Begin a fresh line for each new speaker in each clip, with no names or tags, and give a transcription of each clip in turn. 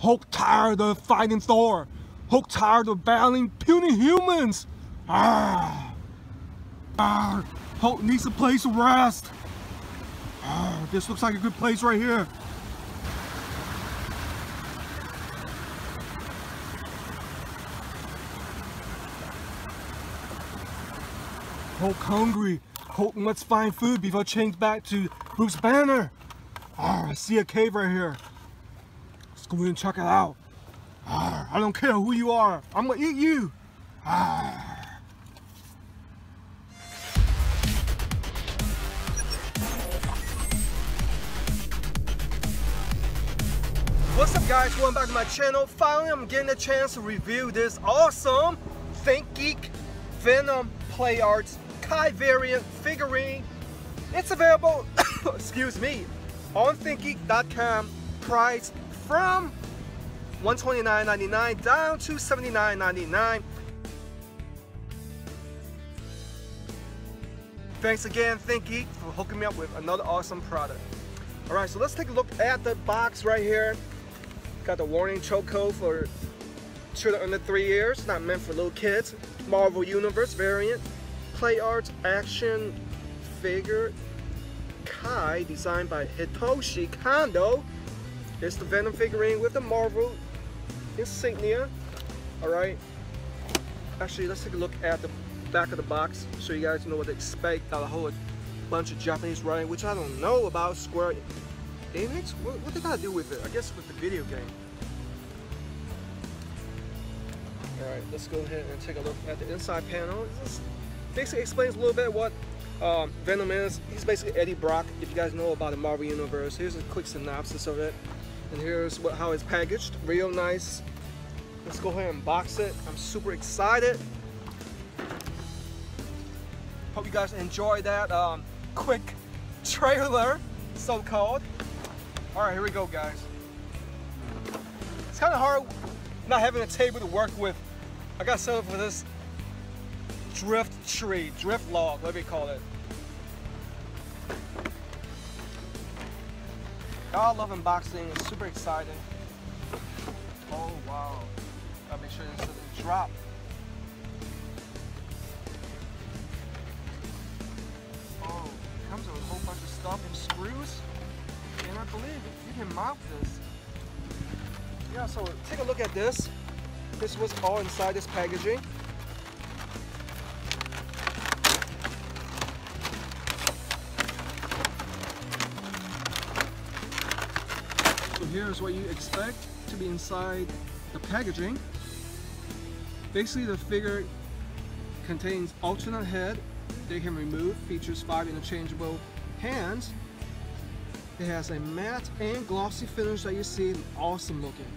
Hulk tired of fighting Thor. Hulk tired of battling puny humans. Ah. Ah. Hulk needs a place to rest. Ah. This looks like a good place right here. Hulk hungry. Hulk must find food before change back to Bruce Banner. Ah, I see a cave right here. Let's go in and check it out. Ah, I don't care who you are. I'm gonna eat you. Ah. What's up guys, welcome back to my channel. Finally I'm getting a chance to review this awesome ThinkGeek Venom Play Arts Kai variant figurine. It's available, excuse me, on ThinkGeek.com, priced from $129.99 down to $79.99. Thanks again, ThinkGeek, for hooking me up with another awesome product. Alright, so let's take a look at the box right here. Got the warning choke code for children under three years, not meant for little kids. Marvel Universe variant, Play Arts action figure, Kai, designed by Hitoshi Kondo. It's the Venom figurine with the Marvel insignia. Alright. Actually, let's take a look at the back of the box so you guys know what to expect. Got a whole bunch of Japanese writing, which I don't know about Square Enix? What, what they gotta do with it? I guess with the video game. Alright, let's go ahead and take a look at the inside panel. This basically explains a little bit what um, Venom is. He's basically Eddie Brock, if you guys know about the Marvel Universe. Here's a quick synopsis of it. And here's what, how it's packaged. Real nice. Let's go ahead and box it. I'm super excited. Hope you guys enjoy that um, quick trailer, so-called. All right, here we go, guys. It's kind of hard not having a table to work with. I got set up for this drift tree, drift log, what do we call it? I love unboxing, it's super exciting. Oh wow, gotta make sure this doesn't drop. Oh, it comes with a whole bunch of stuff and screws. And I believe you can mount this. Yeah, so take a look at this. This was all inside this packaging. Here's what you expect to be inside the packaging. Basically the figure contains alternate head they can remove, features five interchangeable hands. It has a matte and glossy finish that you see, awesome looking.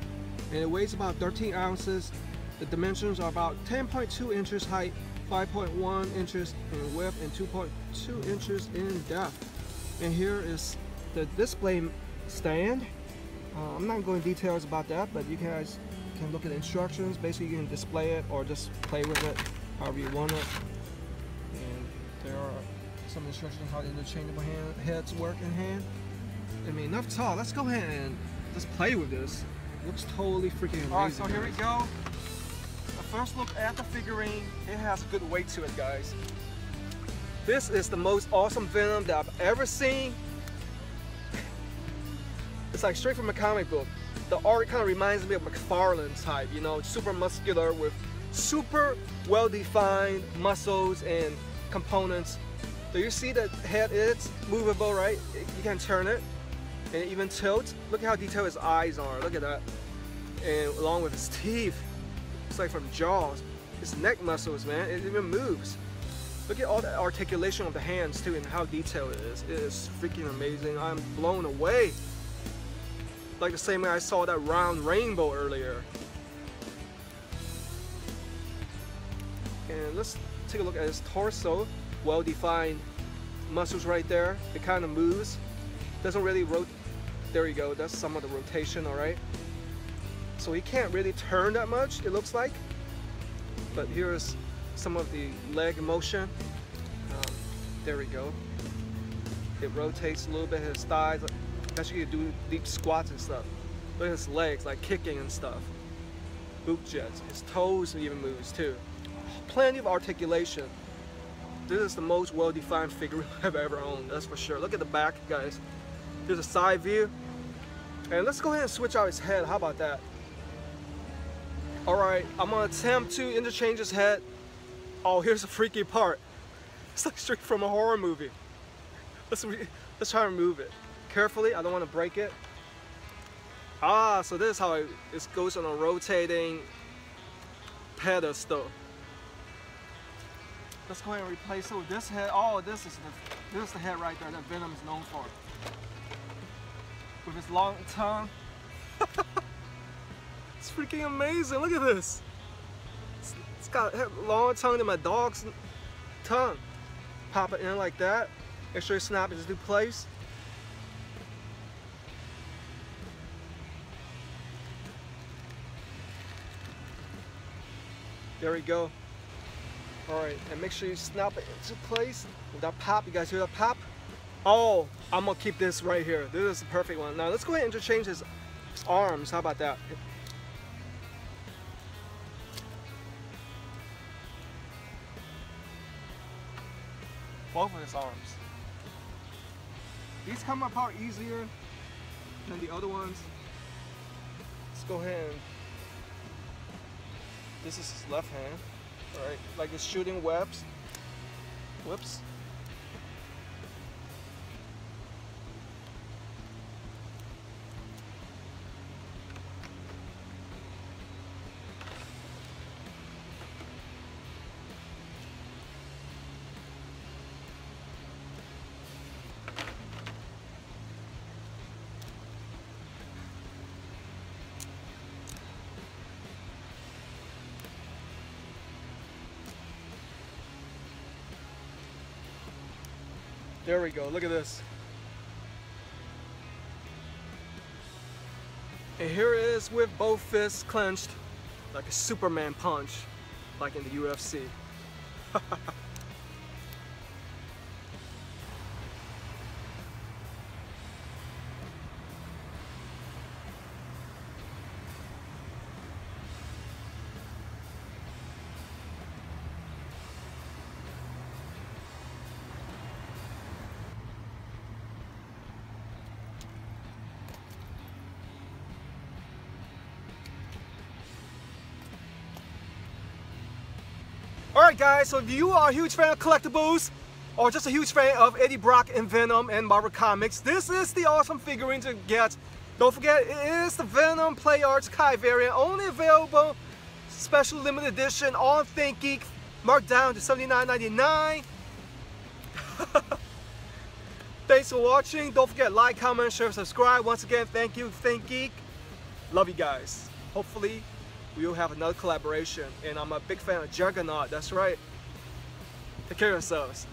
And it weighs about 13 ounces. The dimensions are about 10.2 inches height, 5.1 inches in width, and 2.2 inches in depth. And here is the display stand. Uh, I'm not going details about that, but you guys can look at the instructions. Basically, you can display it or just play with it however you want it. And there are some instructions on how the interchangeable hand, heads work in hand. I mean, enough talk. Let's go ahead and just play with this. Looks totally freaking amazing. Alright, so here we go. A first look at the figurine. It has a good weight to it, guys. This is the most awesome Venom that I've ever seen. It's like straight from a comic book. The art kind of reminds me of McFarlane type, you know, super muscular with super well-defined muscles and components. Do you see the head It's movable, right? You can turn it and even tilt. Look at how detailed his eyes are. Look at that. And along with his teeth, it's like from Jaws. His neck muscles, man, it even moves. Look at all the articulation of the hands too and how detailed it is. It is freaking amazing. I'm blown away. Like the same way I saw that round rainbow earlier. And let's take a look at his torso. Well-defined muscles right there. It kind of moves. Doesn't really rotate. There you go. That's some of the rotation, all right? So he can't really turn that much, it looks like. But here's some of the leg motion. Um, there we go. It rotates a little bit his thighs. Actually, you do deep squats and stuff. Look at his legs, like kicking and stuff. Boot jets. His toes even moves too. Plenty of articulation. This is the most well-defined figure I've ever owned, that's for sure. Look at the back, guys. There's a side view. And let's go ahead and switch out his head. How about that? All right, I'm gonna attempt to interchange his head. Oh, here's a freaky part. It's like straight from a horror movie. Let's, let's try to remove it. Carefully, I don't want to break it. Ah, so this is how it, it goes on a rotating pedestal. Let's go ahead and replace it with this head. Oh, this is the this is the head right there that Venom is known for. With his long tongue. it's freaking amazing. Look at this. It's, it's got a long tongue than my dog's tongue. Pop it in like that. Make sure it into place. There we go. All right, and make sure you snap it into place. With that pop, you guys hear that pop? Oh, I'm gonna keep this right here. This is the perfect one. Now let's go ahead and interchange his arms. How about that? Both of his arms. These come apart easier than the other ones. Let's go ahead and this is his left hand. right? like it's shooting webs. Whoops. There we go, look at this. And here it is with both fists clenched, like a Superman punch, like in the UFC. Alright guys, so if you are a huge fan of collectibles, or just a huge fan of Eddie Brock and Venom and Marvel Comics, this is the awesome figurine to get. Don't forget, it is the Venom Play Arts Kai variant, only available special limited edition on ThinkGeek, marked down to $79.99. Thanks for watching. Don't forget, like, comment, share, subscribe. Once again, thank you, ThinkGeek. Love you guys. Hopefully, we'll have another collaboration. And I'm a big fan of Juggernaut, that's right. Take care of yourselves.